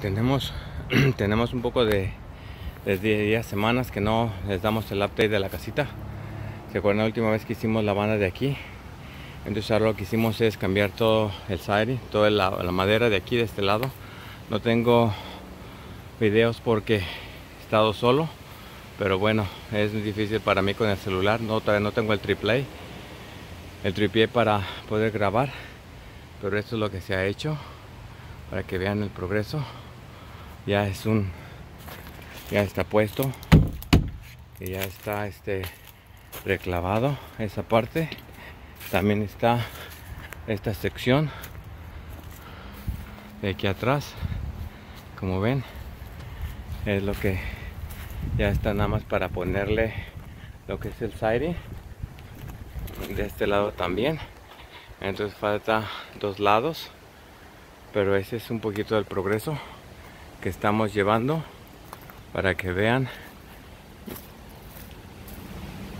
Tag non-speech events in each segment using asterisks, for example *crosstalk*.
tenemos *clears throat* tenemos un poco de, de días, semanas que no les damos el update de la casita. ¿Se acuerdan la última vez que hicimos la banda de aquí? Entonces ahora lo que hicimos es cambiar todo el siding, toda la, madera de aquí, de este lado. No tengo videos porque he estado solo. Pero bueno, es difícil para mí con el celular. No, todavía no tengo el triple el tripié para poder grabar. Pero esto es lo que se ha hecho para que vean el progreso ya es un ya está puesto. Y ya está este reclavado esa parte. También está esta sección de aquí atrás. Como ven es lo que ya está nada más para ponerle lo que es el siding. De este lado también. Entonces falta dos lados. Pero ese es un poquito del progreso que estamos llevando para que vean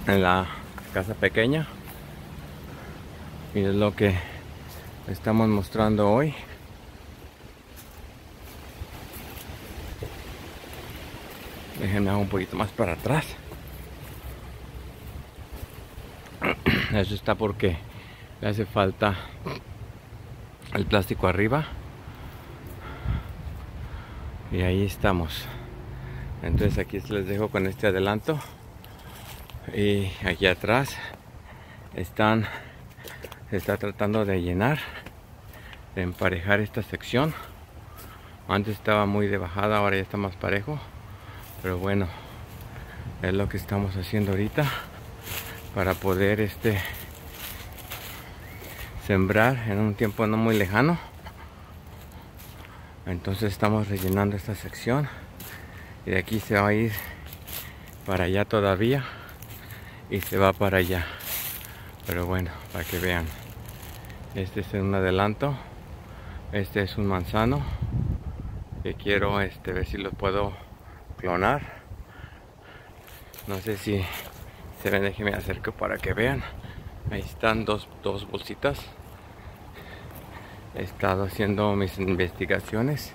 en la casa pequeña. Y es lo que estamos mostrando hoy. Déjenme un poquito más para atrás. *clears throat* Eso está porque le hace falta el plástico arriba y ahí estamos. Entonces aquí les dejo con este adelanto. Y aquí atrás están se está tratando de llenar de emparejar esta sección. Antes estaba muy de bajada ahora ya está más parejo. Pero bueno es lo que estamos haciendo ahorita para poder este sembrar en un tiempo no muy lejano entonces estamos rellenando esta sección. Y de aquí se va a ir para allá todavía. Y se va para allá. Pero bueno para que vean. Este es un adelanto. Este es un manzano que quiero este ver si lo puedo clonar. No sé si se ven déjenme acerco para que vean. Ahí están dos, dos bolsitas he estado haciendo mis investigaciones.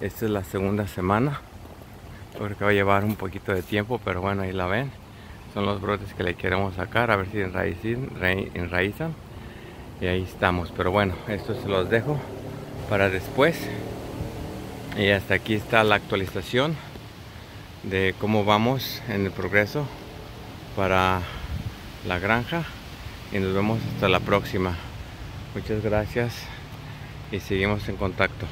Esta es la segunda semana porque va a llevar un poquito de tiempo pero bueno ahí la ven. Son los brotes que le queremos sacar a ver si enraizan, y ahí estamos. Pero bueno esto se los dejo para después. Y hasta aquí está la actualización de cómo vamos en el progreso para la granja. Y nos vemos hasta la próxima. Muchas gracias y seguimos en contacto.